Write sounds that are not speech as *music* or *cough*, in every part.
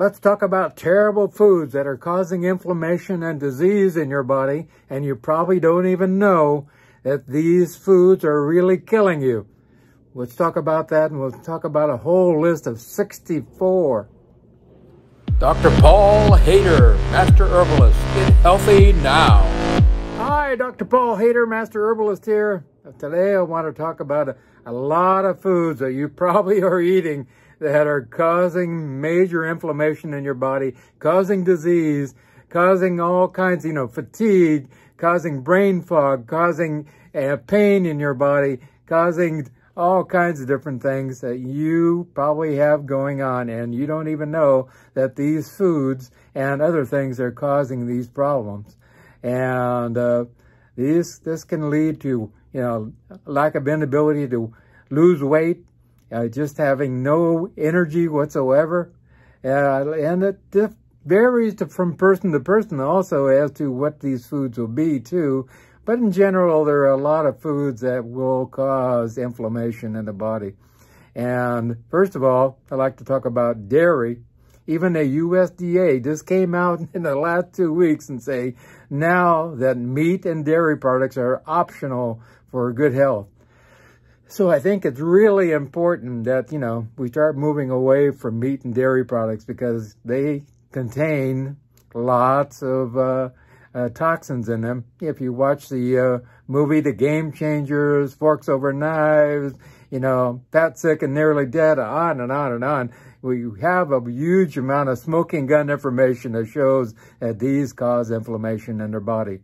let's talk about terrible foods that are causing inflammation and disease in your body, and you probably don't even know that these foods are really killing you. Let's talk about that, and we'll talk about a whole list of 64. Dr. Paul Haider, Master Herbalist. Get healthy now. Hi, Dr. Paul Haider, Master Herbalist here. Today I want to talk about a, a lot of foods that you *laughs* probably are eating that are causing major inflammation in your body, causing disease, causing all kinds, you know, fatigue, causing brain fog, causing uh, pain in your body, causing all kinds of different things that you probably have going on and you don't even know that these foods and other things are causing these problems. And uh, these, this can lead to, you know, lack of inability to lose weight, uh, just having no energy whatsoever. Uh, and it varies to, from person to person also as to what these foods will be too. But in general, there are a lot of foods that will cause inflammation in the body. And first of all, I like to talk about dairy. Even the USDA just came out *laughs* in the last two weeks and say now that meat and dairy products are optional for good health. So I think it's really important that, you know, we start moving away from meat and dairy products because they contain lots of uh, uh, toxins in them. If you watch the uh, movie The Game Changers, Forks Over Knives, you know, Fat, Sick, and Nearly Dead, on and on and on, we have a huge amount of smoking gun information that shows that these cause inflammation in their body.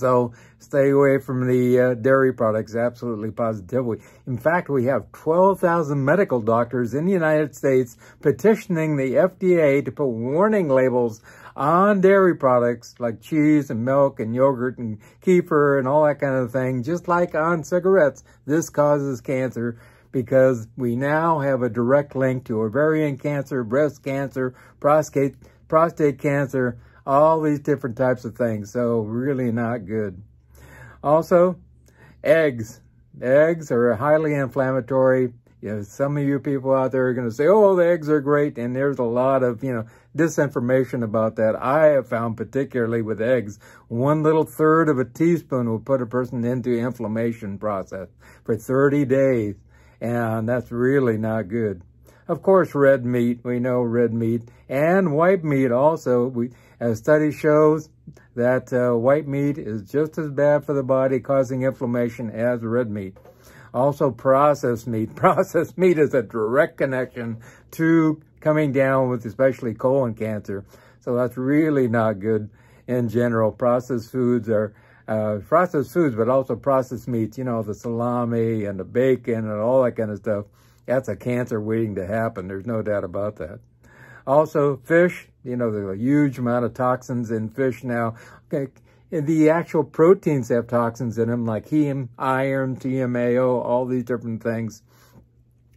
So stay away from the uh, dairy products, absolutely positively. In fact, we have 12,000 medical doctors in the United States petitioning the FDA to put warning labels on dairy products like cheese and milk and yogurt and kefir and all that kind of thing, just like on cigarettes. This causes cancer because we now have a direct link to ovarian cancer, breast cancer, prostate, prostate cancer, all these different types of things. So really not good. Also, eggs. Eggs are highly inflammatory. You know, some of you people out there are going to say, oh, the eggs are great. And there's a lot of, you know, disinformation about that. I have found particularly with eggs, one little third of a teaspoon will put a person into inflammation process for 30 days. And that's really not good. Of course, red meat, we know red meat, and white meat also. We, as study shows that uh, white meat is just as bad for the body, causing inflammation as red meat. Also, processed meat. *laughs* Processed meat is a direct connection to coming down with especially colon cancer. So that's really not good in general. Processed foods are uh, processed foods, but also processed meats, you know, the salami and the bacon and all that kind of stuff that's a cancer waiting to happen. There's no doubt about that. Also, fish, you know, there's a huge amount of toxins in fish now. Okay, the actual proteins have toxins in them, like heme, iron, TMAO, all these different things.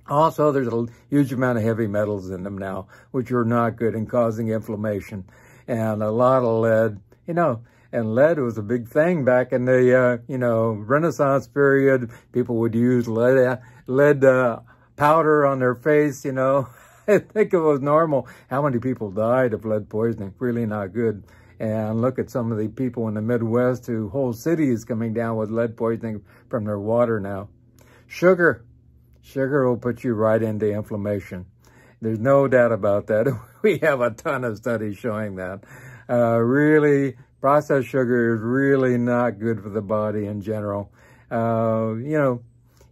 Also, there's a huge amount of heavy metals in them now, which are not good and causing inflammation. And a lot of lead, you know, and lead was a big thing back in the, uh, you know, Renaissance period. People would use lead, lead uh, powder on their face, you know. *laughs* I think it was normal. How many people died of lead poisoning? Really not good. And look at some of the people in the Midwest who whole cities coming down with lead poisoning from their water now. Sugar. Sugar will put you right into inflammation. There's no doubt about that. *laughs* We have a ton of studies showing that. Uh, really, processed sugar is really not good for the body in general. Uh, you know,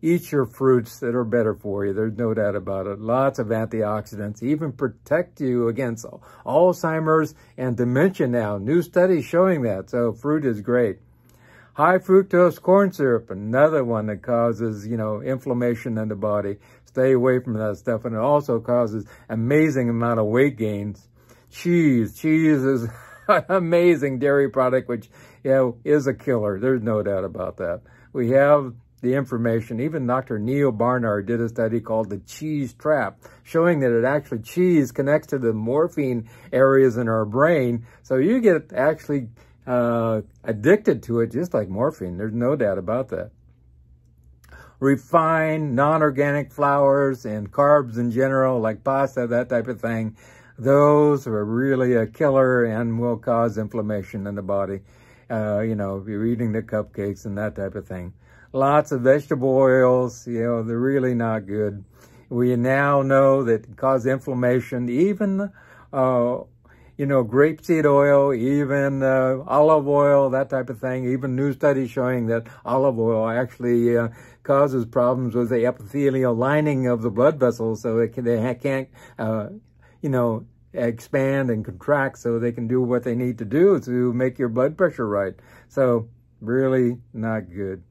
eat your fruits that are better for you. There's no doubt about it. Lots of antioxidants, even protect you against Alzheimer's and dementia now. New studies showing that. So fruit is great. High fructose corn syrup, another one that causes, you know, inflammation in the body. Stay away from that stuff. And it also causes amazing amount of weight gains. Cheese. Cheese is *laughs* an amazing dairy product, which, you know, is a killer. There's no doubt about that. We have the information. Even Dr. Neal Barnard did a study called the cheese trap, showing that it actually cheese connects to the morphine areas in our brain. So you get actually uh, addicted to it just like morphine. There's no doubt about that. Refined, non-organic flours and carbs in general, like pasta, that type of thing. Those are really a killer and will cause inflammation in the body. Uh, you know, if you're eating the cupcakes and that type of thing. Lots of vegetable oils, you know, they're really not good. We now know that cause inflammation, even, uh, you know, grapeseed oil, even uh, olive oil, that type of thing. Even new studies showing that olive oil actually uh, causes problems with the epithelial lining of the blood vessels, so can, they can't, uh, you know, expand and contract so they can do what they need to do to make your blood pressure right. So really not good.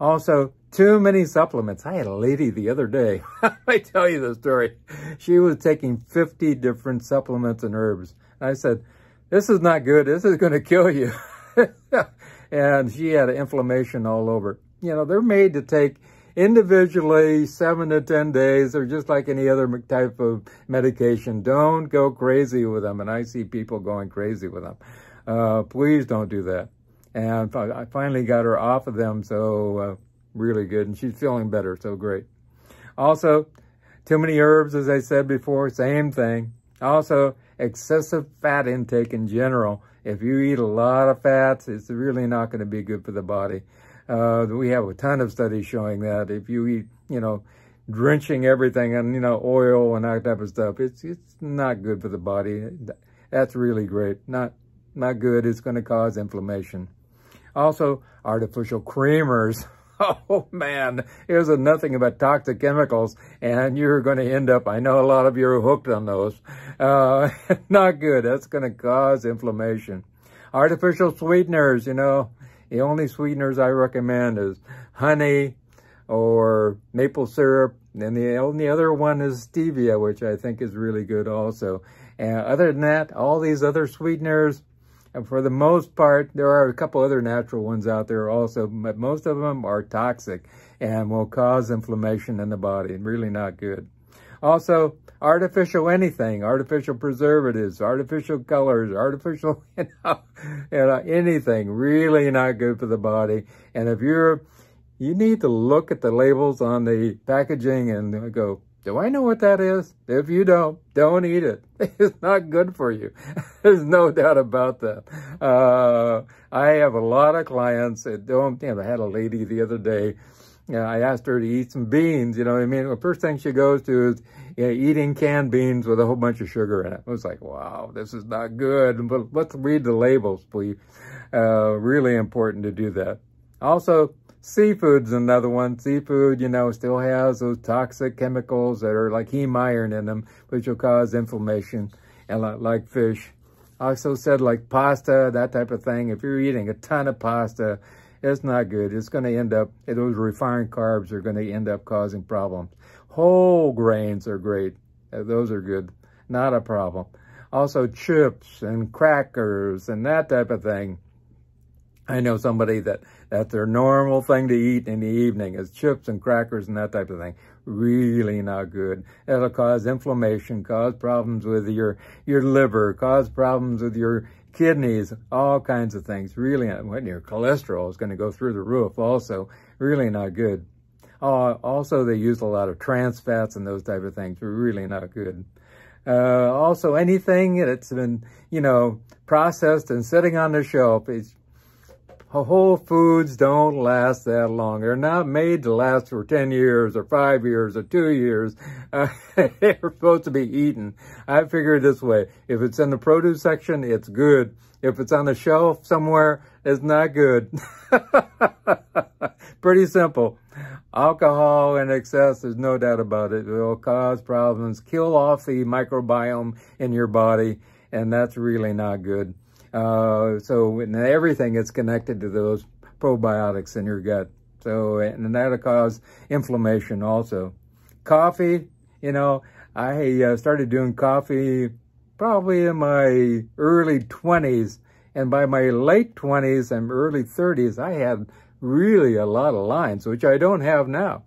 Also, too many supplements. I had a lady the other day. *laughs* I tell you the story. She was taking 50 different supplements and herbs. I said, this is not good. This is going to kill you. *laughs* and she had inflammation all over. You know, they're made to take individually seven to 10 days. They're just like any other type of medication. Don't go crazy with them. And I see people going crazy with them. Uh, please don't do that. And I finally got her off of them, so uh, really good. And she's feeling better, so great. Also, too many herbs, as I said before, same thing. Also, excessive fat intake in general. If you eat a lot of fats, it's really not going to be good for the body. Uh, we have a ton of studies showing that if you eat, you know, drenching everything in, you know, oil and that type of stuff, it's it's not good for the body. That's really great. Not not good. It's going to cause inflammation. Also, artificial creamers. *laughs* Oh man, here's a nothing about toxic chemicals and you're going to end up, I know a lot of you are hooked on those. Uh, *laughs* not good. That's going to cause inflammation. Artificial sweeteners, you know, the only sweeteners I recommend is honey or maple syrup. And the only other one is stevia, which I think is really good also. And other than that, all these other sweeteners, and for the most part, there are a couple other natural ones out there also, but most of them are toxic and will cause inflammation in the body. Really not good. Also, artificial anything, artificial preservatives, artificial colors, artificial, *laughs* you know, you uh, know, anything, really not good for the body. And if you're, you need to look at the labels on the packaging and go, do I know what that is? If you don't, don't eat it. *laughs* It's not good for you. *laughs* There's no doubt about that. Uh, I have a lot of clients that don't, you know, I had a lady the other day you know, I asked her to eat some beans, you know what I mean? The first thing she goes to is you know, eating canned beans with a whole bunch of sugar in it. I was like, wow, this is not good. But let's read the labels, please. Uh, really important to do that. Also, seafood's another one. Seafood, you know, still has those toxic chemicals that are like heme iron in them, which will cause inflammation, and like, fish. I also said like pasta, that type of thing. If you're eating a ton of pasta, it's not good. It's going to end up, those refined carbs are going to end up causing problems. Whole grains are great. Uh, those are good. Not a problem. Also chips and crackers and that type of thing. I know somebody that that's their normal thing to eat in the evening is chips and crackers and that type of thing. Really not good. It'll cause inflammation, cause problems with your, your liver, cause problems with your kidneys, all kinds of things. Really, when your cholesterol is going to go through the roof also. Really not good. Uh, also, they use a lot of trans fats and those type of things. Really not good. Uh, also, anything that's been, you know, processed and sitting on the shelf, Whole Foods don't last that long. They're not made to last for 10 years or five years or two years. Uh, *laughs* they're supposed to be eaten. I figure it this way. If it's in the produce section, it's good. If it's on the shelf somewhere, it's not good. *laughs* Pretty simple. Alcohol in excess, there's no doubt about it. It will cause problems, kill off the microbiome in your body, and that's really not good. Uh, so everything is connected to those probiotics in your gut. So, and that'll cause inflammation also. Coffee, you know, I uh, started doing coffee probably in my early 20s. And by my late 20s and early 30s, I had really a lot of lines, which I don't have now.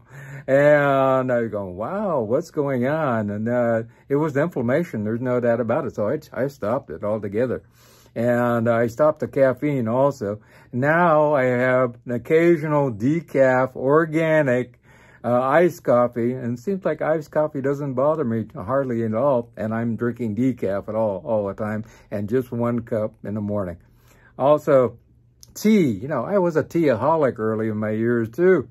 And I go, wow, what's going on? And uh, it was inflammation. There's no doubt about it. So I, I stopped it altogether and I stopped the caffeine also. Now I have an occasional decaf organic uh, iced coffee, and it seems like iced coffee doesn't bother me hardly at all, and I'm drinking decaf at all, all the time, and just one cup in the morning. Also, tea, you know, I was a teaaholic early in my years too.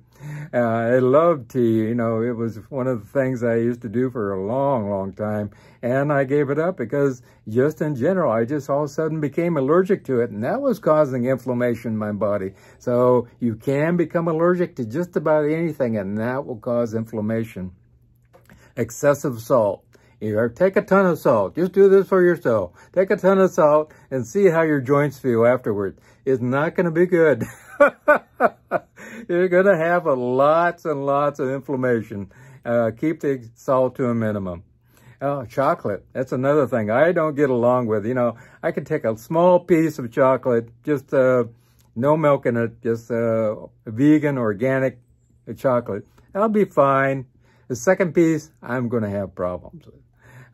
Uh, I loved tea. You know, it was one of the things I used to do for a long, long time. And I gave it up because just in general, I just all of a sudden became allergic to it. And that was causing inflammation in my body. So you can become allergic to just about anything and that will cause inflammation. Excessive salt. You take a ton of salt. Just do this for yourself. Take a ton of salt and see how your joints feel afterwards. It's not going to be good. *laughs* You're going to have a lots and lots of inflammation. Uh, keep the salt to a minimum. Oh, chocolate. That's another thing I don't get along with. You know, I can take a small piece of chocolate, just uh, no milk in it, just uh, vegan, organic chocolate. I'll be fine. The second piece, I'm going to have problems with.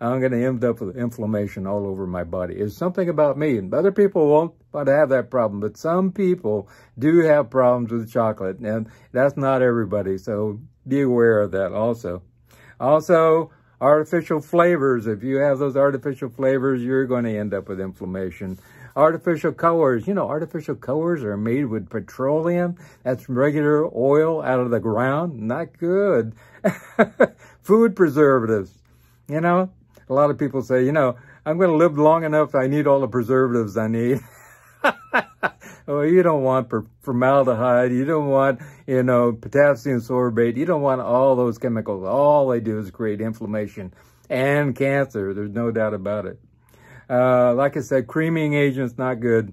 I'm going to end up with inflammation all over my body. It's something about me, and other people won't but have that problem. But some people do have problems with chocolate, and that's not everybody. So be aware of that also. Also, artificial flavors. If you have those artificial flavors, you're going to end up with inflammation. Artificial colors. You know, artificial colors are made with petroleum. That's regular oil out of the ground. Not good. *laughs* Food preservatives. You know, a lot of people say, you know, I'm going to live long enough. I need all the preservatives I need. well, *laughs* you don't want formaldehyde. You don't want, you know, potassium sorbate. You don't want all those chemicals. All they do is create inflammation and cancer. There's no doubt about it. Uh, like I said, creaming agents, not good.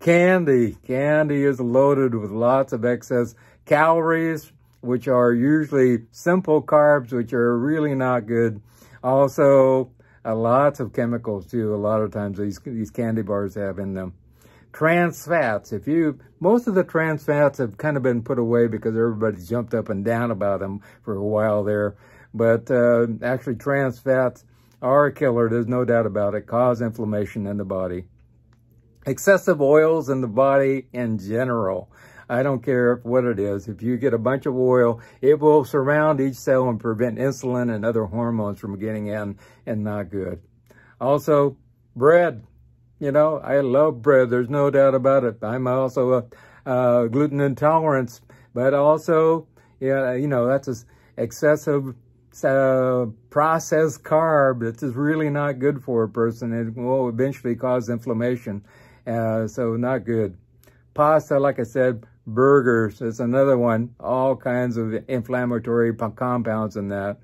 Candy. Candy is loaded with lots of excess calories, which are usually simple carbs, which are really not good. Also, uh, lots of chemicals too. A lot of times these, these candy bars have in them. Trans fats. If you, most of the trans fats have kind of been put away because everybody's jumped up and down about them for a while there. But uh, actually trans fats are a killer. There's no doubt about it. Cause inflammation in the body. Excessive oils in the body in general. I don't care what it is. If you get a bunch of oil, it will surround each cell and prevent insulin and other hormones from getting in and not good. Also, bread. You know, I love bread. There's no doubt about it. I'm also a gluten intolerance, but also, yeah, you know, that's an excessive uh, processed carb. It's really not good for a person. It will eventually cause inflammation. Uh, so not good. Pasta, like I said, Burgers is another one. All kinds of inflammatory compounds in that.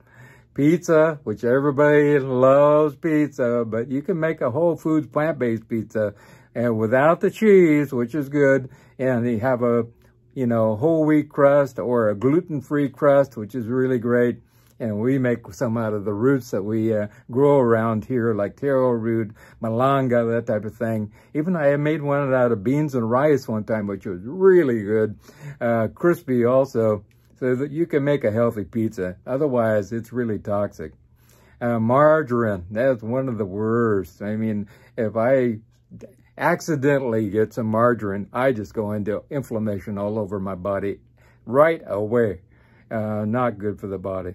Pizza, which everybody loves pizza, but you can make a Whole Foods plant-based pizza and without the cheese, which is good, and you have a, you know, whole wheat crust or a gluten-free crust, which is really great and we make some out of the roots that we uh, grow around here, like taro root, malanga, that type of thing. Even I made one out of beans and rice one time, which was really good, uh, crispy also, so that you can make a healthy pizza. Otherwise, it's really toxic. Uh, margarine, that's one of the worst. I mean, if I accidentally get some margarine, I just go into inflammation all over my body right away. Uh, not good for the body.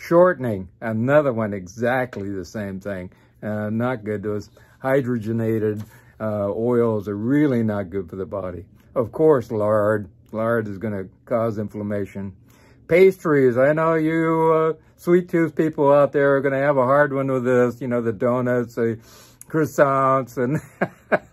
Shortening, another one, exactly the same thing. Uh, not good. Those hydrogenated uh, oils are really not good for the body. Of course, lard. Lard is going to cause inflammation. Pastries. I know you uh, sweet tooth people out there are going to have a hard one with this. You know, the donuts, the croissants, and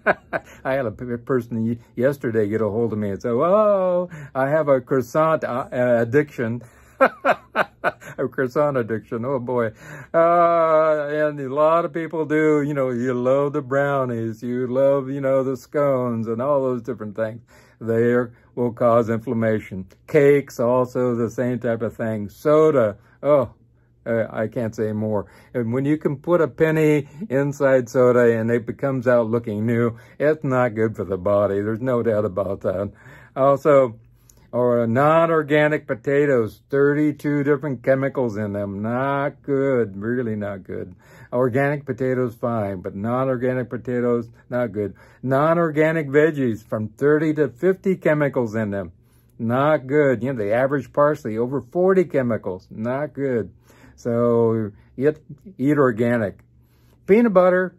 *laughs* I had a person yesterday get a hold of me and say, oh, I have a croissant uh, addiction. *laughs* *laughs* croissant addiction. Oh boy. Uh, and a lot of people do, you know, you love the brownies, you love, you know, the scones and all those different things. They are, will cause inflammation. Cakes, also the same type of thing. Soda, oh, I can't say more. And when you can put a penny inside soda and it becomes out looking new, it's not good for the body. There's no doubt about that. Also, or non-organic potatoes, 32 different chemicals in them. Not good, really not good. Organic potatoes, fine, but non-organic potatoes, not good. Non-organic veggies, from 30 to 50 chemicals in them. Not good. You know, the average parsley, over 40 chemicals. Not good. So eat, eat organic. Peanut butter,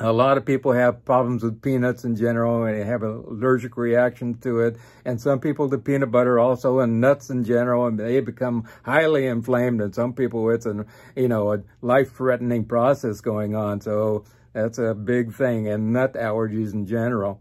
a lot of people have problems with peanuts in general and they have an allergic reaction to it. And some people to peanut butter also and nuts in general and they become highly inflamed. And some people it's a, you know, a life-threatening process going on. So that's a big thing and nut allergies in general.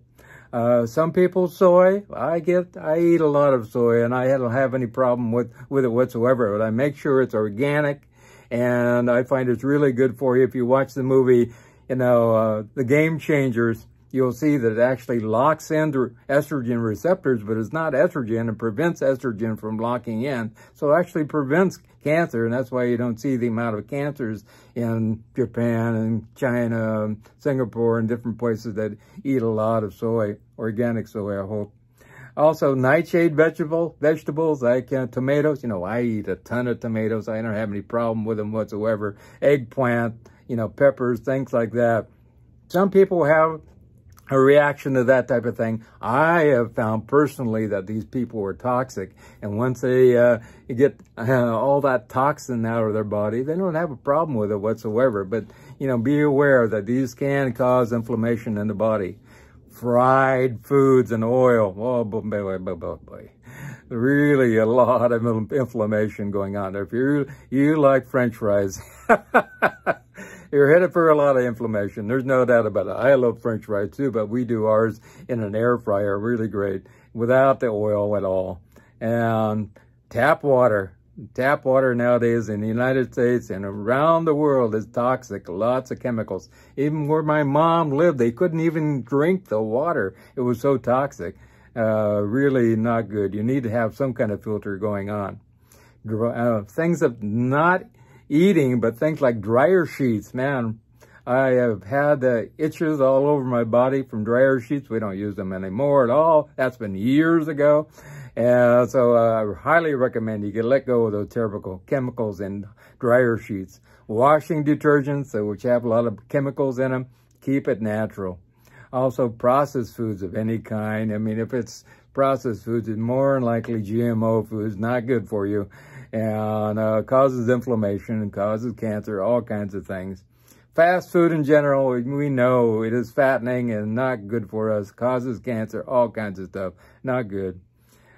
Uh, some people soy. I get, I eat a lot of soy and I don't have any problem with, with it whatsoever, but I make sure it's organic and I find it's really good for you. If you watch the movie, you know, uh, the Game Changers, you'll see that it actually locks into estrogen receptors, but it's not estrogen and prevents estrogen from locking in. So it actually prevents cancer, and that's why you don't see the amount of cancers in Japan and China, and Singapore, and different places that eat a lot of soy, organic soy, I hope. Also, nightshade vegetable, vegetables like uh, tomatoes. You know, I eat a ton of tomatoes. I don't have any problem with them whatsoever. Eggplant, you know, peppers, things like that. Some people have a reaction to that type of thing. I have found personally that these people are toxic. And once they uh, get uh, all that toxin out of their body, they don't have a problem with it whatsoever. But, you know, be aware that these can cause inflammation in the body fried foods and oil. Oh, boy, boy, boy, boy, boy. Really a lot of inflammation going on. there. If you you like french fries, *laughs* you're headed for a lot of inflammation. There's no doubt about it. I love french fries too, but we do ours in an air fryer, really great, without the oil at all. And tap water. Tap water nowadays in the United States and around the world is toxic, lots of chemicals. Even where my mom lived, they couldn't even drink the water. It was so toxic. Uh, really not good. You need to have some kind of filter going on. Uh, things of not eating, but things like dryer sheets, man, I have had the itches all over my body from dryer sheets. We don't use them anymore at all. That's been years ago. And so uh, I highly recommend you get let go of those terrible chemicals in dryer sheets. Washing detergents, uh, which have a lot of chemicals in them, keep it natural. Also, processed foods of any kind. I mean, if it's processed foods, it's more than likely GMO foods, not good for you, and uh, causes inflammation and causes cancer, all kinds of things. Fast food in general, we know it is fattening and not good for us, causes cancer, all kinds of stuff, not good.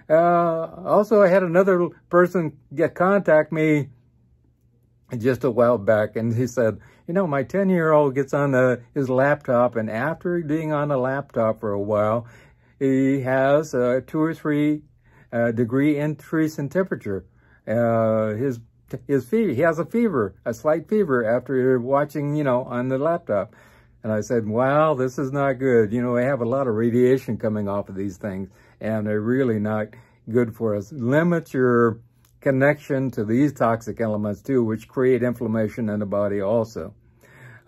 Uh, also, I had another person get contact me just a while back, and he said, you know, my 10-year-old gets on the, his laptop, and after being on the laptop for a while, he has a two or three uh, degree increase in temperature. Uh, his his fever, he has a fever, a slight fever after watching, you know, on the laptop. And I said, wow, this is not good. You know, we have a lot of radiation coming off of these things, and they're really not good for us. Limit your connection to these toxic elements too, which create inflammation in the body also.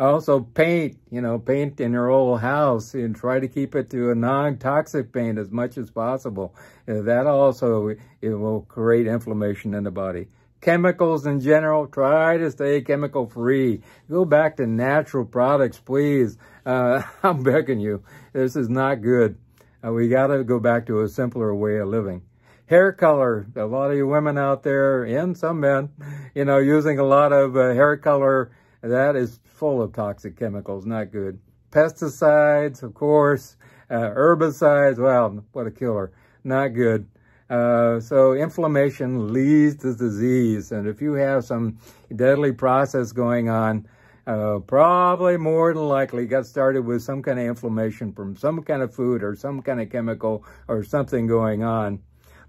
Also paint, you know, paint in your old house and try to keep it to a non-toxic paint as much as possible. That also, it will create inflammation in the body. Chemicals in general, try to stay chemical free. Go back to natural products, please. Uh, *laughs* I'm begging you. This is not good. Uh, we got to go back to a simpler way of living. Hair color, a lot of you women out there and some men, you know, using a lot of uh, hair color, that is full of toxic chemicals, not good. Pesticides, of course, uh, herbicides, well, what a killer, not good. Uh, so inflammation leads to disease. And if you have some deadly process going on, uh, probably more than likely got started with some kind of inflammation from some kind of food or some kind of chemical or something going on.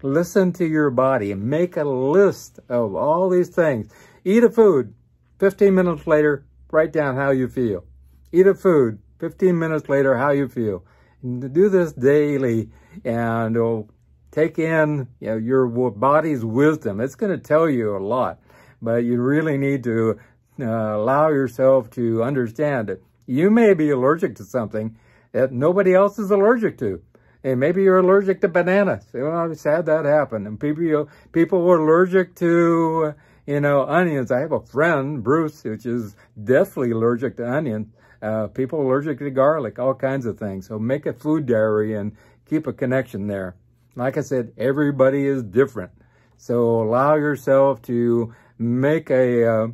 Listen to your body and make a list of all these things. Eat a food. 15 minutes later, write down how you feel. Eat a food. 15 minutes later, how you feel. Do this daily and it'll take in you know, your body's wisdom. It's going to tell you a lot, but you really need to uh, allow yourself to understand it. You may be allergic to something that nobody else is allergic to. And maybe you're allergic to bananas. Well, I've had that happen. And people, people were allergic to, you know, onions. I have a friend, Bruce, which is deathly allergic to onions. Uh, people allergic to garlic, all kinds of things. So make a food diary and keep a connection there. Like I said, everybody is different. So allow yourself to make a, uh,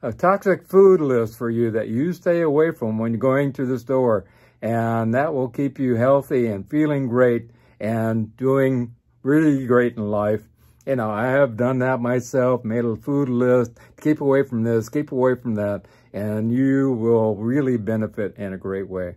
a toxic food list for you that you stay away from when you're going to the store. And that will keep you healthy and feeling great and doing really great in life. You know, I have done that myself, made a food list, keep away from this, keep away from that, and you will really benefit in a great way.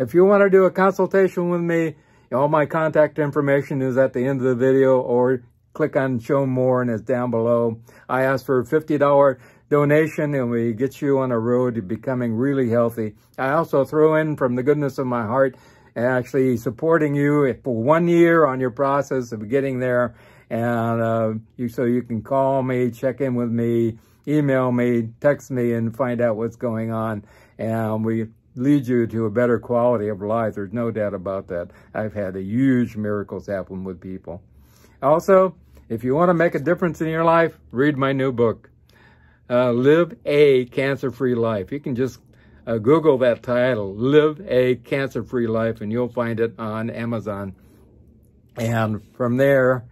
If you want to do a consultation with me, all my contact information is at the end of the video or click on show more and it's down below. I ask for a $50 donation and we get you on a road to becoming really healthy. I also throw in from the goodness of my heart actually supporting you for one year on your process of getting there. And uh, you, so you can call me, check in with me, email me, text me, and find out what's going on. And we lead you to a better quality of life. There's no doubt about that. I've had a huge miracles happen with people. Also, if you want to make a difference in your life, read my new book, uh, Live a Cancer-Free Life. You can just uh, Google that title, Live a Cancer-Free Life, and you'll find it on Amazon. And from there,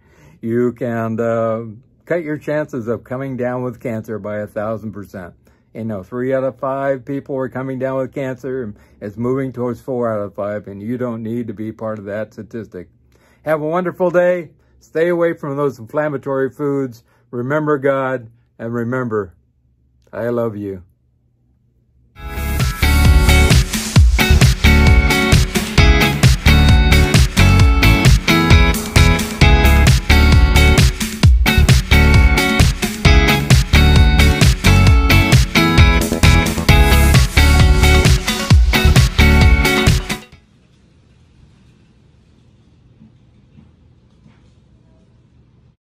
you can uh, cut your chances of coming down with cancer by a thousand percent. You know, three out of five people are coming down with cancer, and it's moving towards four out of five, and you don't need to be part of that statistic. Have a wonderful day. Stay away from those inflammatory foods. Remember God, and remember, I love you.